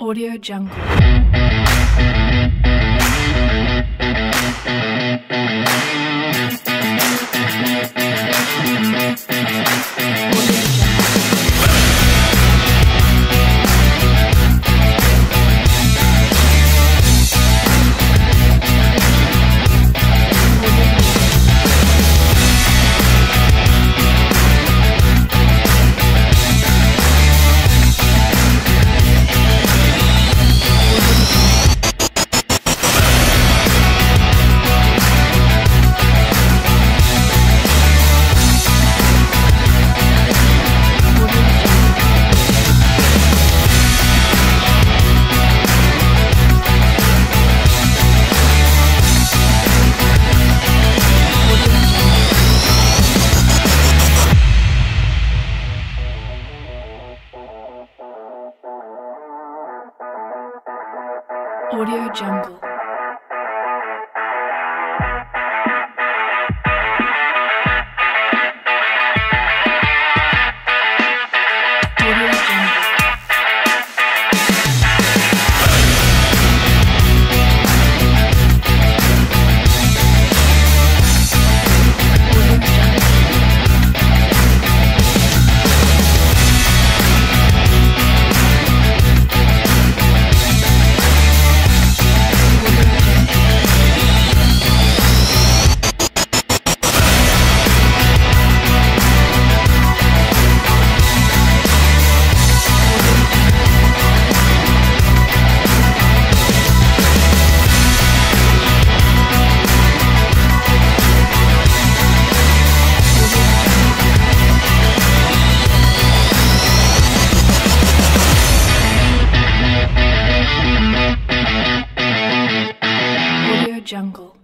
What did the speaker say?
Audio Jungle. Audio Jungle. Jungle.